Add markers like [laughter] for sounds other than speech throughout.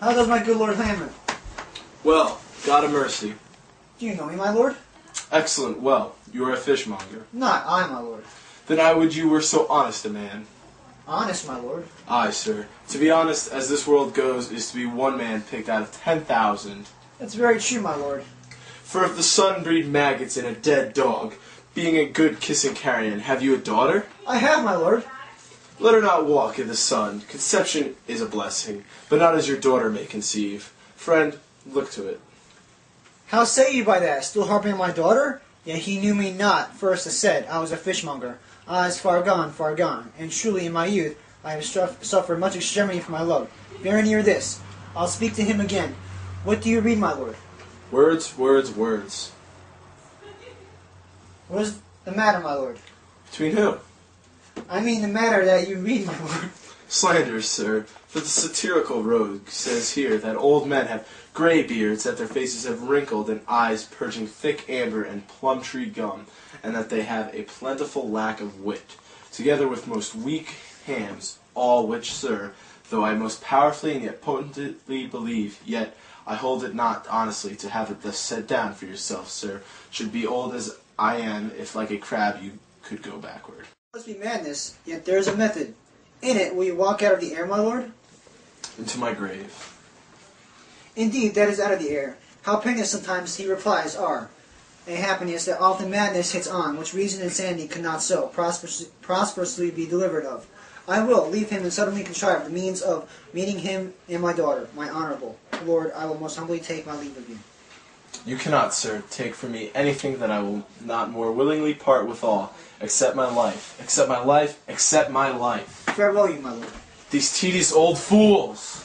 How does my good Lord Hamlet? Well, God of mercy. Do you know me, my lord? Excellent. Well, you are a fishmonger. Not I, my lord. Then I would you were so honest a man. Honest, my lord. Aye, sir. To be honest, as this world goes, is to be one man picked out of ten thousand. That's very true, my lord. For if the sun breed maggots in a dead dog, being a good kissing carrion, have you a daughter? I have, my lord. Let her not walk in the sun. Conception is a blessing, but not as your daughter may conceive. Friend, look to it. How say you by that? Still harping on my daughter? Yet he knew me not. First I said, I was a fishmonger. Eyes far gone, far gone. And truly in my youth I have suffered much extremity for my love. Very near this. I'll speak to him again. What do you read, my lord? Words, words, words. What is the matter, my lord? Between who? I mean the matter that you read, [laughs] my lord. Slanders, sir. For the satirical rogue says here that old men have gray beards, that their faces have wrinkled, and eyes purging thick amber and plum tree gum, and that they have a plentiful lack of wit, together with most weak hams, all which, sir, though I most powerfully and yet potently believe, yet I hold it not honestly to have it thus set down for yourself, sir, should be old as I am, if like a crab you could go backward. Must be madness, yet there is a method. In it, will you walk out of the air, my lord? Into my grave. Indeed, that is out of the air. How painless sometimes he replies are. A happiness that often madness hits on, which reason and sanity could not so prosperously, prosperously be delivered of. I will leave him and suddenly contrive the means of meeting him and my daughter, my honorable lord. I will most humbly take my leave of you. You cannot, sir, take from me anything that I will not more willingly part withal, except my life, except my life, except my life. Farewell, you, my lord. These tedious old fools!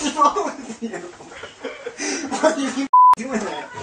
What's wrong with you? [laughs] Why do you keep doing that?